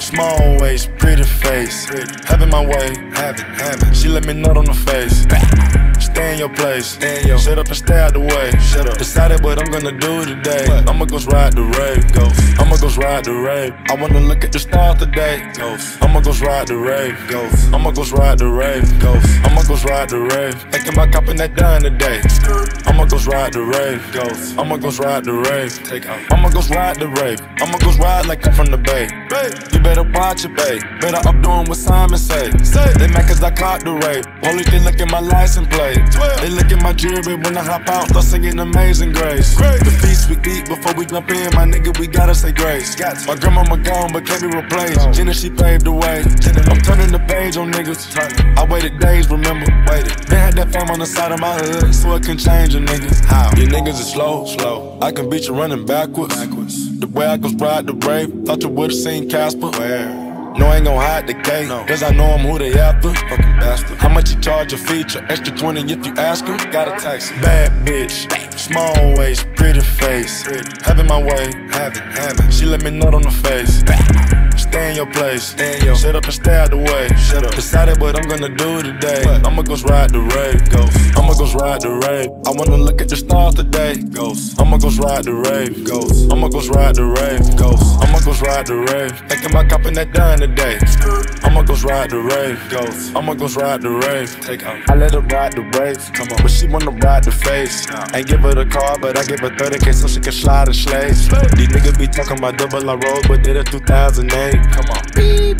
Small waist, pretty face. Having my way. She let me nut on the face. Stay in your place. Shut up and stay out the way. Shut up. Decided what I'm gonna do today. I'ma go ride the Wraith. I'ma go ride the Wraith. I wanna look at the stars today. I'ma go ride the Wraith. I'ma go ride the Wraith. I'ma go ride the Wraith. Thinking about copping that dime today. I'ma go ride the Wraith. I'ma go ride the Wraith. I'ma go ride the Wraith. I'ma go ride like I'm from the bay. You better watch it, babe. Better up doing what Simon say. They mad cause I caught the Wraith. Only thing look at my license plate. They look at my jewelry when I hop out, start singing Amazing Grace. The feast we eat before we jump in, my nigga, we gotta say grace. My grandmama gone, but can't be replaced. Jenna, she paved the way. I'm turning the page on niggas. I waited days, remember? Waited. They had that fame on the side of my hood, so it can change a nigga. How? You niggas is slow, slow. I can beat you running backwards. backwards. The way I goes ride the brave, thought you would've seen Casper. Where? No, I ain't gon' hide the gate. No. Cause I know I'm who they after. Fucking bastard. How much you charge a feature? Extra 20 if you ask her. Got a taxi. Bad bitch. Small waist, pretty face. Having my way. Having, having. She let me nut on the face. Stay in your place. Stay in your. Shut up and stay out the way. Shut up. Decided what I'm gonna do today. What? I'ma go ride the Wraith. Ghost. I'ma go ride the Wraith. I wanna look at the stars today. Ghost. I'ma go ride the Wraith. Ghost. I'ma go ride the Wraith. Ghost. I'ma go ride the Wraith. Thinking about copping that dime today. I'ma go ride the Wraith. I'ma go ride the Wraith. Take off. I let her ride the Wraith. Come on. But she wanna ride the face. Ain't give her the car, but I give her 30k so she can slide and slay. These niggas be talking about double I roll, but did it 2008. Come on. Beep.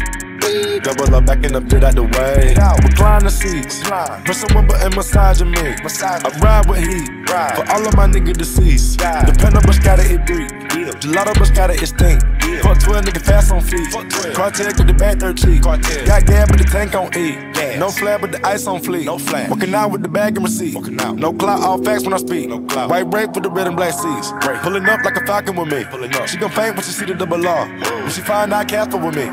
Double up, backing up, get out the way. Recline the seats. Pressing one button, massaging me. Massage. I ride with heat. Ride. For all of my niggas deceased. Pen up, gotta hit beat. Gelato, but gotta it stink. Fuck 12 nigga fast on feet. Cartel get the back cheap. Cartel. Got gas, but the tank on E. Gas. No flat, but the ice on fleet. No flat. Walking out with the bag and receipt. Out. No clout, all facts when I speak. No clout. White break with the red and black seats. Break. Pulling up like a falcon with me. Pulling up. She gon' faint when she see the double R. When she find out Casper with me.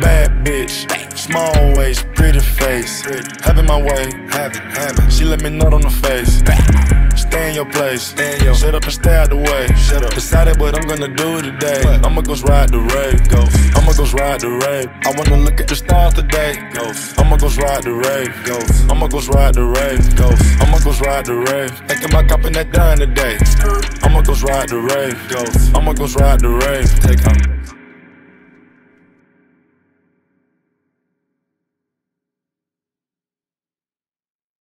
Bad bitch, small waist, pretty face. Having my way, having, having. She let me nut on the face. Stay in your place, stay in your. Shut up and stay out the way. Shut up. Decided what I'm gonna do today. I'ma go ride the Wraith. Ghost. I'ma go ride the Wraith. I wanna look at the stars today. Ghost. I'ma go ride the Wraith. Ghost. I'ma go ride the Wraith. Ghost. I'ma go ride the Wraith. Thinking about copping that dime today. I'ma go ride the Wraith. Ghost. I'ma go ride the Wraith. Take off.